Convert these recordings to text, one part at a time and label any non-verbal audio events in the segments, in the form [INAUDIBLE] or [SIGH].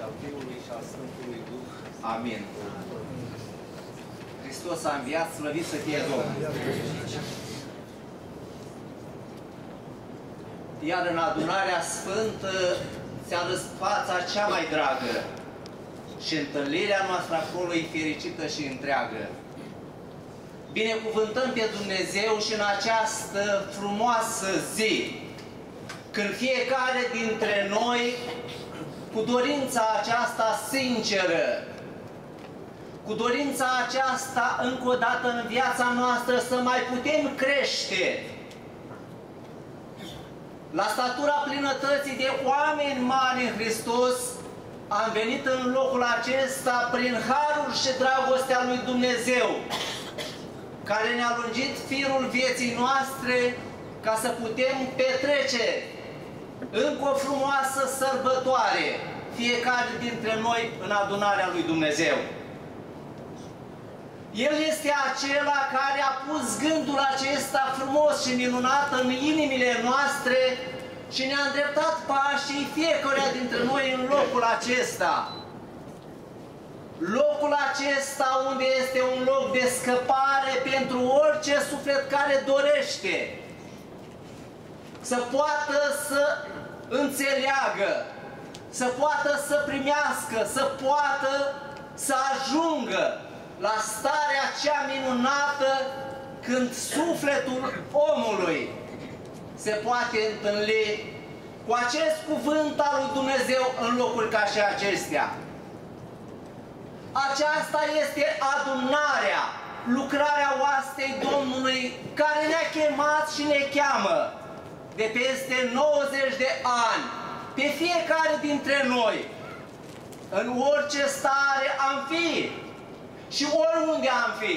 și al Fiului și al Sfântului Duh. Amin. Hristos a înviat, slăvit să fie Domnul. Iar în adunarea sfântă se arăs fața cea mai dragă și întâlnirea noastră acolo e fericită și întreagă. Binecuvântăm pe Dumnezeu și în această frumoasă zi, când fiecare dintre noi, cu dorința aceasta sinceră, cu dorința aceasta încă o dată în viața noastră să mai putem crește, la statura plinătății de oameni mari în Hristos, am venit în locul acesta prin harul și dragostea lui Dumnezeu, care ne-a lungit firul vieții noastre ca să putem petrece încă o frumoasă sărbătoare, fiecare dintre noi în adunarea lui Dumnezeu. El este acela care a pus gândul acesta frumos și minunat în inimile noastre și ne-a îndreptat pașii fiecare dintre noi în locul acesta. Locul acesta unde este un loc de scăpare pentru orice suflet care dorește să poată să înțeleagă, să poată să primească, să poată să ajungă la starea cea minunată când sufletul omului se poate întâlni cu acest cuvânt al lui Dumnezeu în locuri ca și acestea. Aceasta este adunarea, lucrarea oastei Domnului care ne-a chemat și ne cheamă de peste 90 de ani pe fiecare dintre noi în orice stare am fi și oriunde am fi.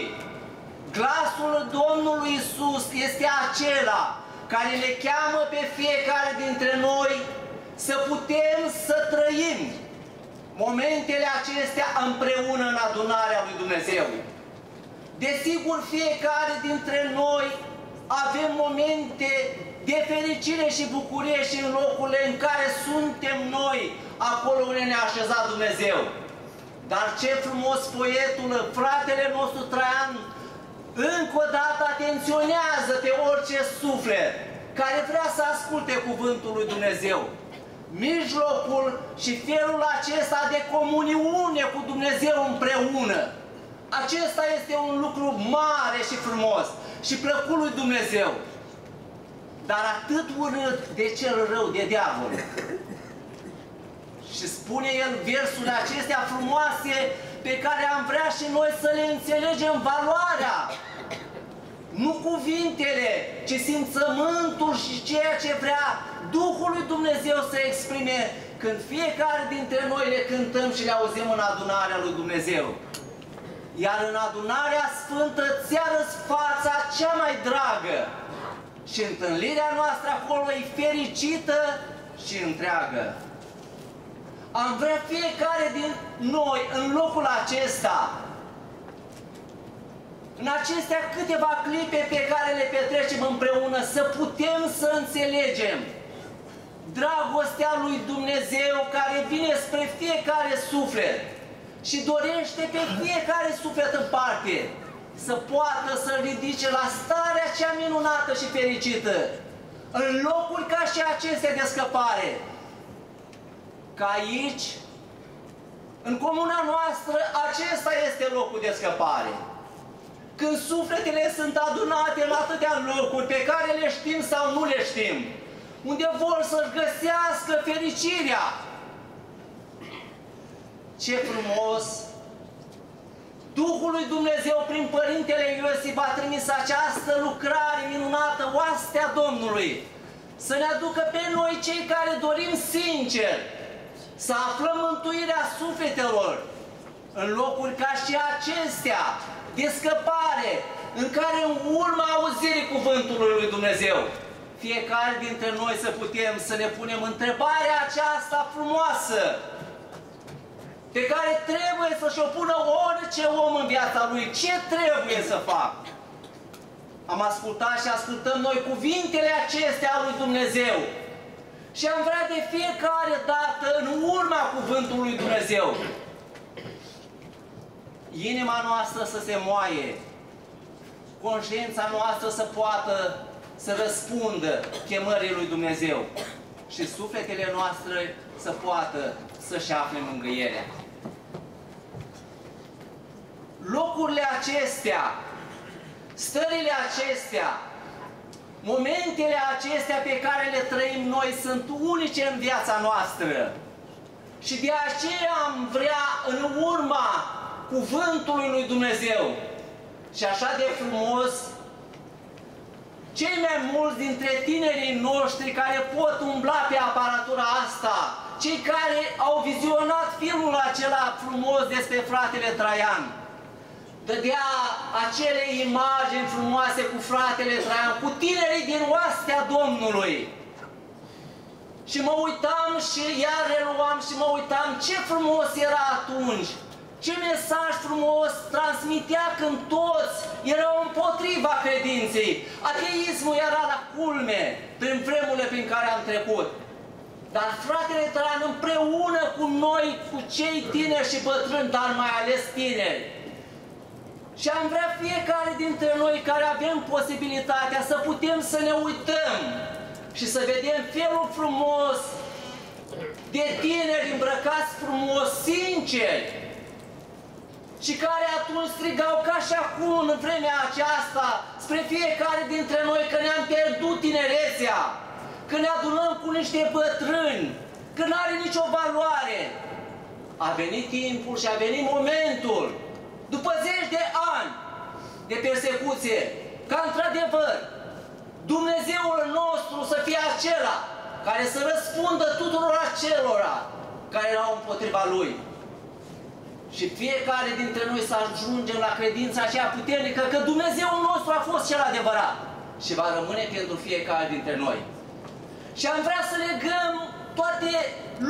Glasul Domnului Isus este acela care ne cheamă pe fiecare dintre noi să putem să trăim momentele acestea împreună în adunarea lui Dumnezeu. Desigur, fiecare dintre noi avem momente de fericire și bucurie și în locurile în care suntem noi, acolo unde ne-a așezat Dumnezeu. Dar ce frumos poetul, fratele nostru Traian, încă o dată atenționează pe orice suflet care vrea să asculte cuvântul lui Dumnezeu. Mijlocul și felul acesta de comuniune cu Dumnezeu împreună. Acesta este un lucru mare și frumos și plăcut lui Dumnezeu. Dar atât urât de cel rău, de diavol. Și spune el versurile acestea frumoase pe care am vrea și noi să le înțelegem valoarea. Nu cuvintele, ci simțământul și ceea ce vrea Duhul lui Dumnezeu să exprime când fiecare dintre noi le cântăm și le auzim în adunarea lui Dumnezeu. Iar în adunarea sfântă ți arăți fața cea mai dragă și întâlnirea noastră acolo e fericită și întreagă. Am vrea fiecare din noi în locul acesta în acestea câteva clipe pe care le petrecem împreună, să putem să înțelegem dragostea lui Dumnezeu care vine spre fiecare suflet și dorește pe fiecare suflet în parte să poată să ridice la starea cea minunată și fericită în locuri ca și acestea de scăpare. Ca aici, în comuna noastră, acesta este locul de scăpare. Când sufletele sunt adunate în atâtea locuri pe care le știm sau nu le știm, unde vor să-și găsească fericirea. Ce frumos! Duhul lui Dumnezeu prin Părintele Iosif a trimis această lucrare minunată, oastea Domnului, să ne aducă pe noi cei care dorim sincer să aflăm mântuirea sufletelor în locuri ca și acestea, de scăpare, în care în urma auzirii cuvântului lui Dumnezeu, fiecare dintre noi să putem să ne punem întrebarea aceasta frumoasă, pe care trebuie să-și o pună orice om în viața lui. Ce trebuie să fac? Am ascultat și ascultăm noi cuvintele acestea lui Dumnezeu, Și am vrea de fiecare dată în urma cuvântului lui Dumnezeu inima noastră să se moaie, conștiința noastră să poată să răspundă chemării lui Dumnezeu și sufletele noastre să poată să-și afle mângâierea. Locurile acestea, stările acestea, momentele acestea pe care le trăim noi sunt unice în viața noastră. Și de aceea am vrea în urma cuvântului lui Dumnezeu și așa de frumos cei mai mulți dintre tinerii noștri care pot umbla pe aparatura asta, cei care au vizionat filmul acela frumos despre fratele Traian, dădea acele imagini frumoase cu fratele Traian, cu tinerii din oastea Domnului. Și mă uitam și iar reluam și mă uitam ce frumos era atunci. Ce mesaj frumos transmitea când toți erau împotriva credinței. Ateismul era la culme prin vremurile prin care am trecut. Dar fratele Traian împreună cu noi, cu cei tineri și bătrâni, dar mai ales tineri, și am vrea fiecare dintre noi care avem posibilitatea să putem să ne uităm și să vedem felul frumos de tineri îmbrăcați frumos, sinceri, și care atunci strigau ca și acum în vremea aceasta spre fiecare dintre noi că ne-am pierdut tinerețea, că ne adunăm cu niște bătrâni, că nu are nicio valoare. A venit timpul și a venit momentul, după zeci de ani de persecuție, ca într-adevăr Dumnezeul nostru să fie acela care să răspundă tuturor acelora care erau împotriva Lui. Și fiecare dintre noi să ajungem la credința aceea puternică că Dumnezeul nostru a fost cel adevărat și va rămâne pentru fiecare dintre noi. Și am vrea să legăm toate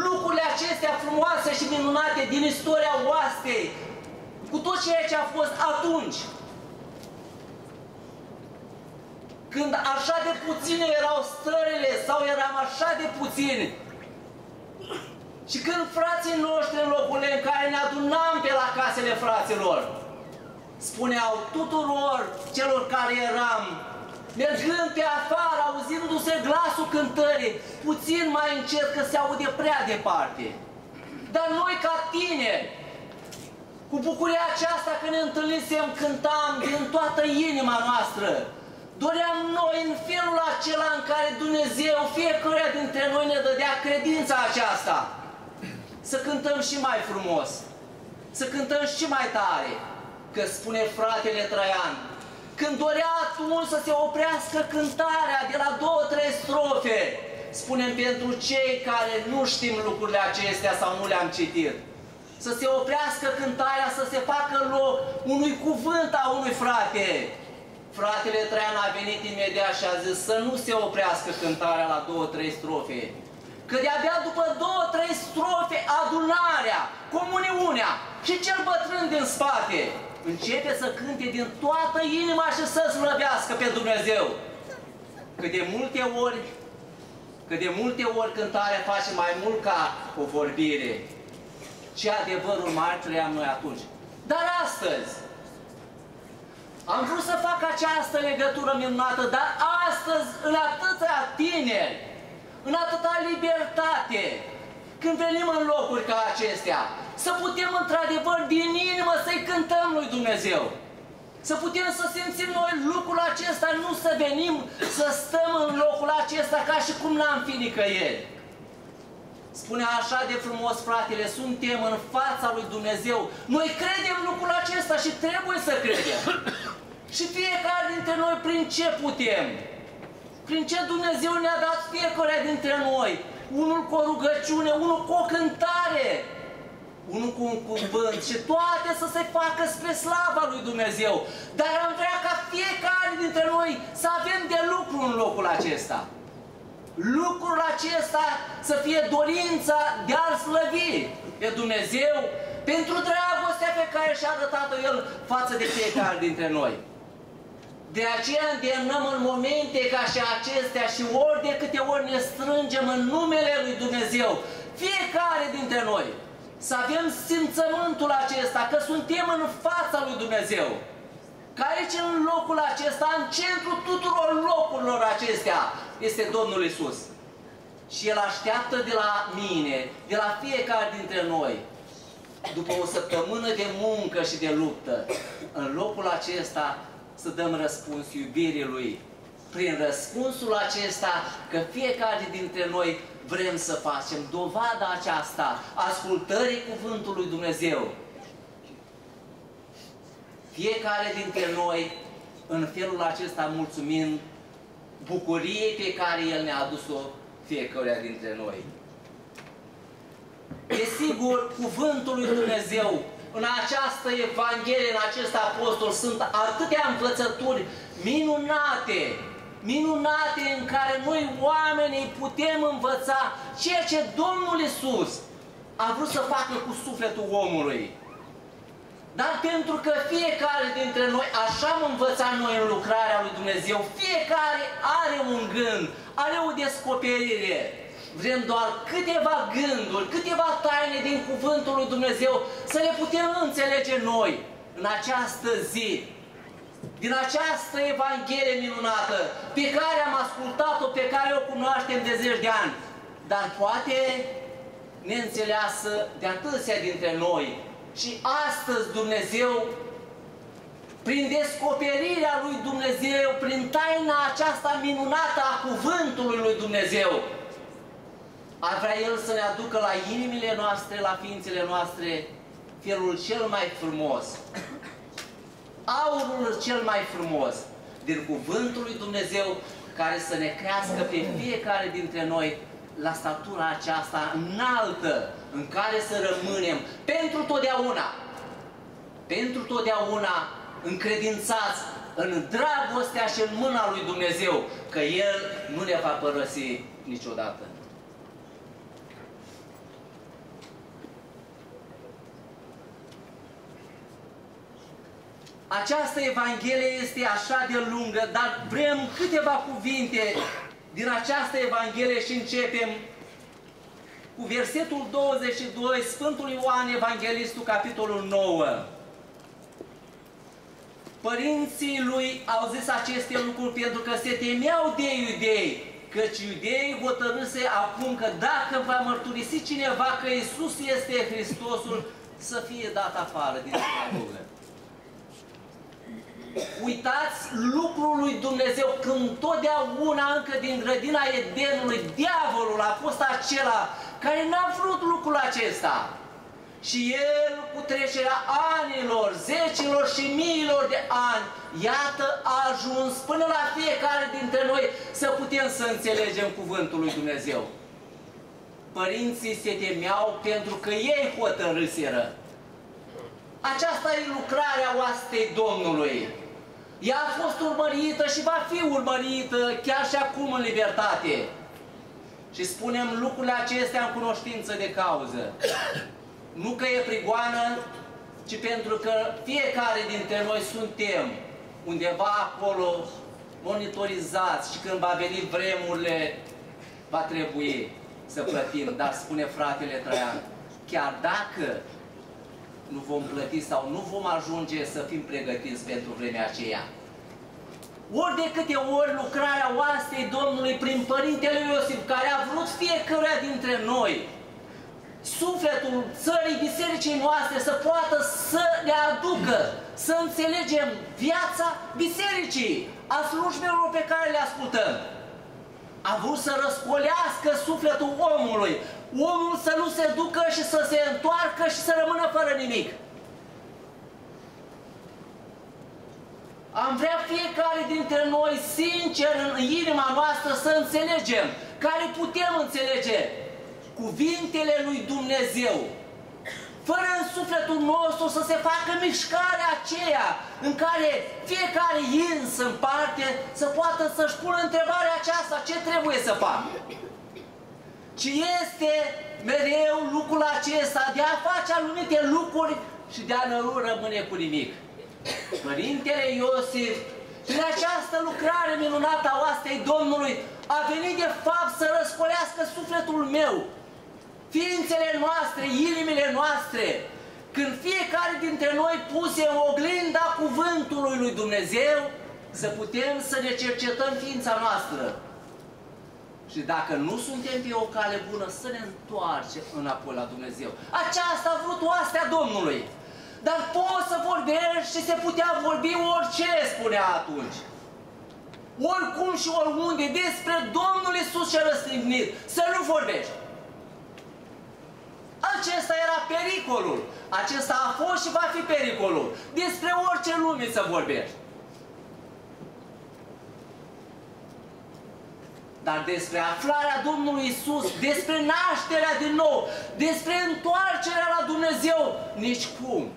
lucrurile acestea frumoase și minunate din istoria oastei cu tot ceea ce a fost atunci. Când așa de puține erau stările sau eram așa de puțini și când frații noștri în locurile în care ne adunam pe la casele fraților, spuneau tuturor celor care eram, mergând pe afară, auzindu-se glasul cântării, puțin mai încet că se aude prea departe. Dar noi ca tineri, cu bucuria aceasta că ne întâlnisem, cântam din toată inima noastră, Doream noi în felul acela în care Dumnezeu fiecare dintre noi ne dădea credința aceasta. Să cântăm și mai frumos, să cântăm și mai tare, că spune fratele Traian, când dorea atunci să se oprească cântarea de la două, trei strofe, spunem pentru cei care nu știm lucrurile acestea sau nu le-am citit, să se oprească cântarea, să se facă loc unui cuvânt a unui frate. Fratele Traian a venit imediat și a zis să nu se oprească cântarea la două, trei strofe, că de-abia după două, trei strofe, adunarea, comuniunea și cel bătrân din spate începe să cânte din toată inima și să slăvească pe Dumnezeu. Că de multe ori, că de multe ori cântarea face mai mult ca o vorbire. Ce adevărul mare trăiam noi atunci. Dar astăzi, am vrut să fac această legătură minunată, dar astăzi, în atâția tineri, în atâta libertate, când venim în locuri ca acestea, să putem într-adevăr din inimă să-i cântăm lui Dumnezeu. Să putem să simțim noi lucrul acesta, nu să venim să stăm în locul acesta ca și cum n-am fi nicăieri. Spune așa de frumos, fratele, suntem în fața lui Dumnezeu. Noi credem lucrul acesta și trebuie să credem. [COUGHS] și fiecare dintre noi prin ce putem? prin ce Dumnezeu ne-a dat fiecare dintre noi. Unul cu o rugăciune, unul cu o cântare, unul cu un cuvânt și toate să se facă spre slava lui Dumnezeu. Dar am vrea ca fiecare dintre noi să avem de lucru în locul acesta. Lucrul acesta să fie dorința de a-L slăvi pe Dumnezeu pentru dragostea pe care și-a arătat-o El față de fiecare dintre noi. De aceea îndemnăm în momente ca și acestea și ori de câte ori ne strângem în numele Lui Dumnezeu, fiecare dintre noi, să avem simțământul acesta, că suntem în fața Lui Dumnezeu. Că aici, în locul acesta, în centrul tuturor locurilor acestea, este Domnul Isus. Și El așteaptă de la mine, de la fiecare dintre noi, după o săptămână de muncă și de luptă, în locul acesta să dăm răspuns iubirii Lui. Prin răspunsul acesta, că fiecare dintre noi vrem să facem dovada aceasta, ascultării Cuvântului Lui Dumnezeu. Fiecare dintre noi, în felul acesta, mulțumind bucuriei pe care El ne-a adus-o fiecare dintre noi. Desigur, Cuvântul Lui Dumnezeu în această Evanghelie, în acest apostol, sunt atâtea învățături minunate, minunate în care noi oamenii putem învăța ceea ce Domnul Isus a vrut să facă cu sufletul omului. Dar pentru că fiecare dintre noi, așa am învățat noi în lucrarea lui Dumnezeu, fiecare are un gând, are o descoperire. Vrem doar câteva gânduri, câteva taine din Cuvântul lui Dumnezeu să le putem înțelege noi în această zi, din această Evanghelie minunată pe care am ascultat-o, pe care o cunoaștem de zeci de ani, dar poate neînțeleasă de atâția dintre noi. Și astăzi Dumnezeu, prin descoperirea lui Dumnezeu, prin taina aceasta minunată a Cuvântului lui Dumnezeu, ar vrea El să ne aducă la inimile noastre, la ființele noastre, felul cel mai frumos, aurul cel mai frumos din Cuvântul lui Dumnezeu, care să ne crească pe fiecare dintre noi la statura aceasta înaltă, în care să rămânem pentru totdeauna, pentru totdeauna încredințați în dragostea și în mâna lui Dumnezeu, că El nu ne va părăsi niciodată. Această Evanghelie este așa de lungă, dar vrem câteva cuvinte din această Evanghelie și începem cu versetul 22, Sfântul Ioan Evanghelistul, capitolul 9. Părinții lui au zis aceste lucruri pentru că se temeau de iudei, căci iudeii hotărâse acum că dacă va mărturisi cineva că Isus este Hristosul, să fie dat afară din sinagogă. Uitați lucrul lui Dumnezeu când totdeauna încă din grădina Edenului, diavolul a fost acela care n-a vrut lucrul acesta. Și el, cu trecerea anilor, zecilor și miilor de ani, iată a ajuns până la fiecare dintre noi să putem să înțelegem cuvântul lui Dumnezeu. Părinții se temeau pentru că ei hotărâseră. Aceasta e lucrarea oastei Domnului. Ea a fost urmărită și va fi urmărită chiar și acum în libertate. Și spunem lucrurile acestea în cunoștință de cauză. Nu că e prigoană, ci pentru că fiecare dintre noi suntem undeva acolo monitorizați și când va veni vremurile, va trebui să plătim. Dar spune fratele Traian, chiar dacă nu vom plăti sau nu vom ajunge să fim pregătiți pentru vremea aceea. Ori de câte ori lucrarea oastei Domnului prin Părintele Iosif, care a vrut fiecare dintre noi, sufletul țării bisericii noastre să poată să ne aducă, să înțelegem viața bisericii, a slujbelor pe care le ascultăm. A vrut să răscolească sufletul omului, omul să nu se ducă și să se întoarcă și să rămână fără nimic. Am vrea fiecare dintre noi, sincer, în inima noastră, să înțelegem, care putem înțelege cuvintele lui Dumnezeu, fără în sufletul nostru să se facă mișcarea aceea în care fiecare ins în parte să poată să-și pună întrebarea aceasta, ce trebuie să fac? ci este mereu lucrul acesta de a face anumite lucruri și de a nu rămâne cu nimic. Părintele Iosif Și în această lucrare minunată a oastei Domnului a venit de fapt să răscolească sufletul meu, ființele noastre, inimile noastre, când fiecare dintre noi puse în oglinda cuvântului lui Dumnezeu, să putem să ne cercetăm ființa noastră. Și dacă nu suntem pe o cale bună, să ne întoarcem înapoi la Dumnezeu. Aceasta a vrut oastea Domnului. Dar poți să vorbești și se putea vorbi orice spunea atunci. Oricum și oriunde despre Domnul Isus și răstignit. Să nu vorbești. Acesta era pericolul. Acesta a fost și va fi pericolul. Despre orice lume să vorbești. Dar despre aflarea Domnului Isus, despre nașterea din nou, despre întoarcerea la Dumnezeu, nici cum.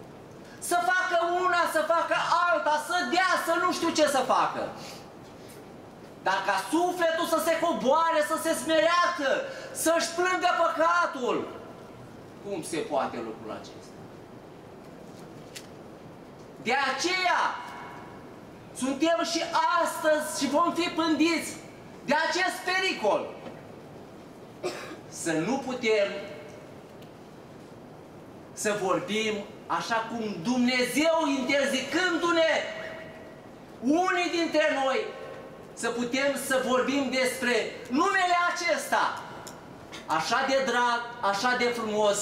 Să facă una, să facă alta, să dea, să nu știu ce să facă. Dar ca sufletul să se coboare, să se smerească, să-și plângă păcatul, cum se poate lucrul acesta? De aceea, suntem și astăzi și vom fi pândiți de acest pericol. Să nu putem să vorbim așa cum Dumnezeu interzicându-ne unii dintre noi să putem să vorbim despre numele acesta așa de drag, așa de frumos,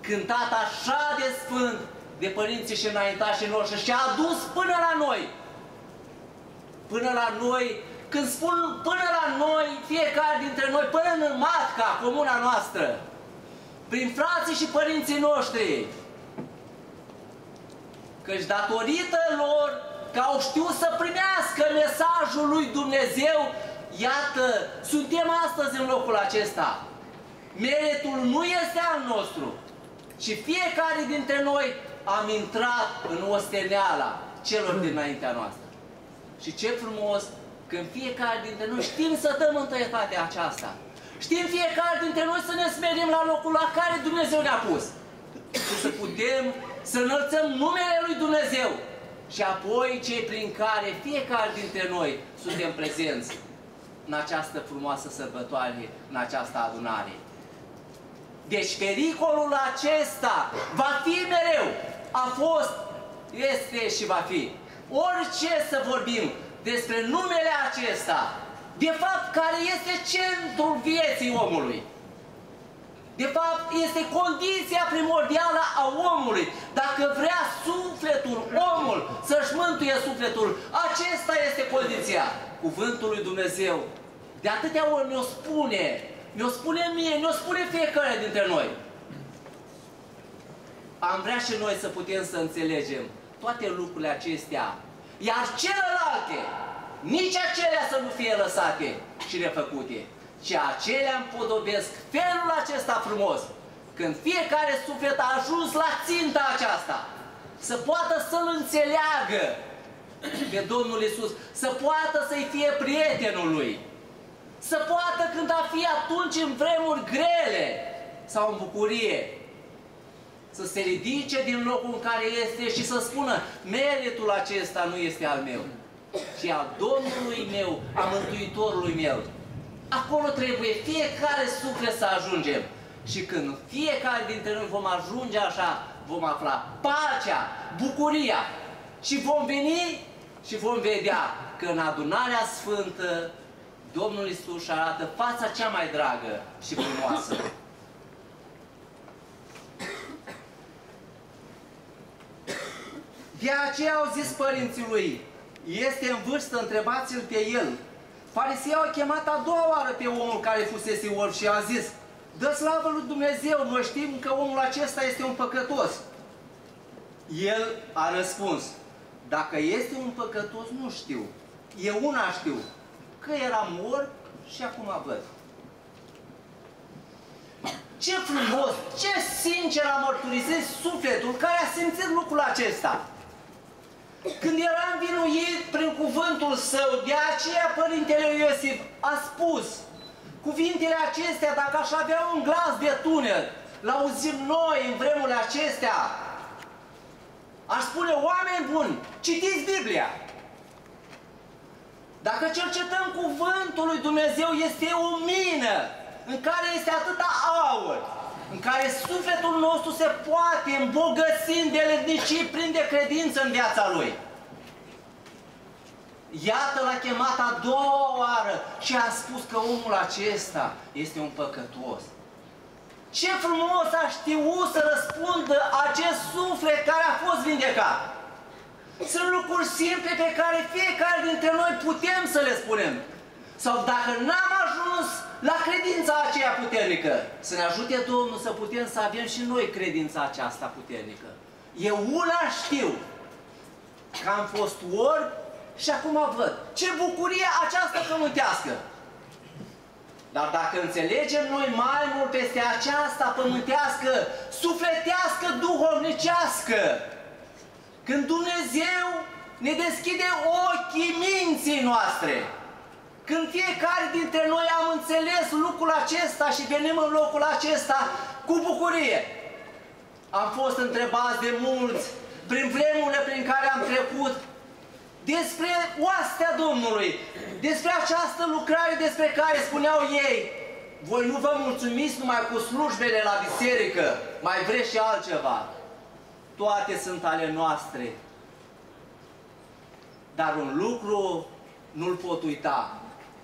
cântat așa de sfânt de părinții și înaintașii noștri și a adus până la noi. Până la noi când spun până la noi, fiecare dintre noi, până în matca, comuna noastră, prin frații și părinții noștri, căci datorită lor că au știut să primească mesajul lui Dumnezeu, iată, suntem astăzi în locul acesta. Meritul nu este al nostru, ci fiecare dintre noi am intrat în osteneala celor dinaintea noastră. Și ce frumos când fiecare dintre noi știm să dăm întâietatea aceasta. Știm fiecare dintre noi să ne smerim la locul la care Dumnezeu ne-a pus. Și să putem să înălțăm numele Lui Dumnezeu. Și apoi cei prin care fiecare dintre noi suntem prezenți în această frumoasă sărbătoare, în această adunare. Deci pericolul acesta va fi mereu, a fost, este și va fi. Orice să vorbim, despre numele acesta, de fapt care este centrul vieții omului. De fapt, este condiția primordială a omului. Dacă vrea sufletul, omul, să-și mântuie sufletul, acesta este condiția. Cuvântul lui Dumnezeu. De atâtea ori ne-o spune, ne-o spune mie, ne-o spune fiecare dintre noi. Am vrea și noi să putem să înțelegem toate lucrurile acestea iar celelalte, nici acelea să nu fie lăsate și refăcute, ci acelea împodobesc felul acesta frumos, când fiecare suflet a ajuns la ținta aceasta, să poată să-L înțeleagă pe Domnul Isus, să poată să-i fie prietenul Lui, să poată când a fi atunci în vremuri grele sau în bucurie, să se ridice din locul în care este și să spună meritul acesta nu este al meu, ci al Domnului meu, a Mântuitorului meu. Acolo trebuie fiecare suflet să ajungem. Și când fiecare dintre noi vom ajunge așa, vom afla pacea, bucuria și vom veni și vom vedea că în adunarea sfântă Domnul Isus arată fața cea mai dragă și frumoasă. De aceea au zis părinții lui, este în vârstă, întrebați-l pe el. Farisei au chemat a doua oară pe omul care fusese orb și a zis, dă slavă lui Dumnezeu, noi știm că omul acesta este un păcătos. El a răspuns, dacă este un păcătos, nu știu. Eu una știu, că era orb și acum văd. Ce frumos, ce sincer a mărturisit sufletul care a simțit lucrul acesta. Când era învinuit prin cuvântul său, de aceea Părintele Iosif a spus cuvintele acestea, dacă aș avea un glas de tunet, l-auzim noi în vremurile acestea, aș spune, oameni buni, citiți Biblia. Dacă cercetăm cuvântul lui Dumnezeu, este o mină în care este atâta aur, în care sufletul nostru se poate îmbogăți, îndeletnici, prinde credință în viața lui. Iată l-a chemat a doua oară și a spus că omul acesta este un păcătos. Ce frumos a știut să răspundă acest suflet care a fost vindecat. Sunt lucruri simple pe care fiecare dintre noi putem să le spunem. Sau dacă n-am ajuns la credința aceea puternică, să ne ajute Domnul să putem să avem și noi credința aceasta puternică. Eu una știu că am fost orb și acum văd. Ce bucurie aceasta pământească! Dar dacă înțelegem noi mai mult peste aceasta pământească, sufletească, duhovnicească, când Dumnezeu ne deschide ochii minții noastre, când fiecare dintre noi am înțeles lucrul acesta și venim în locul acesta cu bucurie. Am fost întrebați de mulți, prin vremurile prin care am trecut, despre oastea Domnului, despre această lucrare despre care spuneau ei, voi nu vă mulțumiți numai cu slujbele la biserică, mai vreți și altceva. Toate sunt ale noastre. Dar un lucru nu-l pot uita,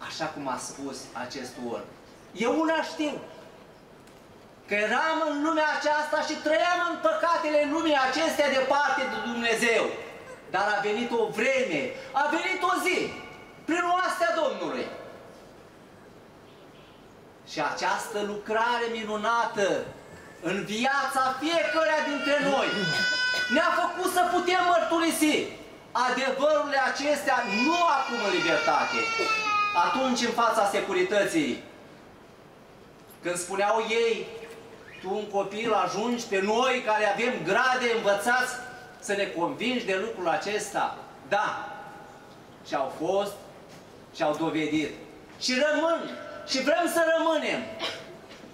așa cum a spus acest orb. Eu una știu, că eram în lumea aceasta și trăiam în păcatele lumii acestea departe de Dumnezeu. Dar a venit o vreme, a venit o zi, prin oastea Domnului. Și această lucrare minunată în viața fiecăruia dintre noi ne-a făcut să putem mărturisi adevărurile acestea nu acum în libertate, atunci în fața securității. Când spuneau ei, tu un copil ajungi pe noi care avem grade învățați să ne convingi de lucrul acesta? Da. Și au fost și au dovedit. Și rămân și vrem să rămânem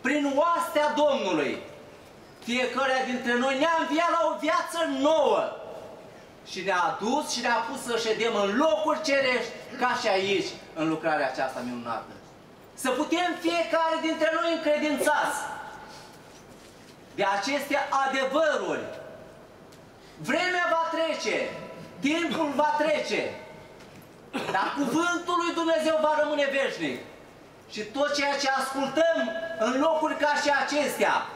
prin oastea Domnului. Fiecare dintre noi ne-a înviat la o viață nouă și ne-a adus și ne-a pus să ședem în locuri cerești ca și aici, în lucrarea aceasta minunată. Să putem fiecare dintre noi încredințați de aceste adevăruri Vremea va trece, timpul va trece, dar cuvântul lui Dumnezeu va rămâne veșnic. Și tot ceea ce ascultăm în locuri ca și acestea,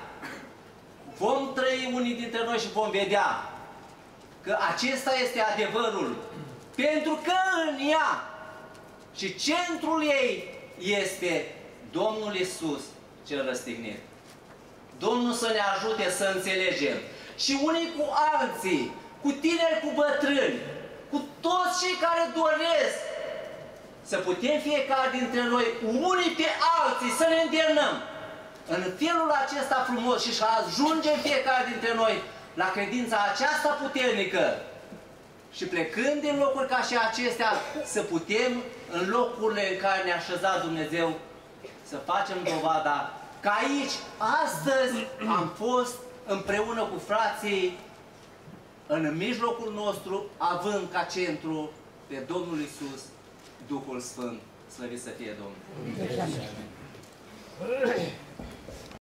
vom trăi unii dintre noi și vom vedea că acesta este adevărul. Pentru că în ea și centrul ei este Domnul Isus cel răstignit. Domnul să ne ajute să înțelegem și unii cu alții, cu tineri, cu bătrâni, cu toți cei care doresc să putem fiecare dintre noi, unii pe alții, să ne îndemnăm în felul acesta frumos și să ajungem fiecare dintre noi la credința aceasta puternică și plecând din locuri ca și acestea, să putem în locurile în care ne-a așezat Dumnezeu să facem dovada că aici, astăzi, am fost împreună cu frații în mijlocul nostru, având ca centru pe Domnul Isus, Duhul Sfânt. Slăvit să fie Domnul!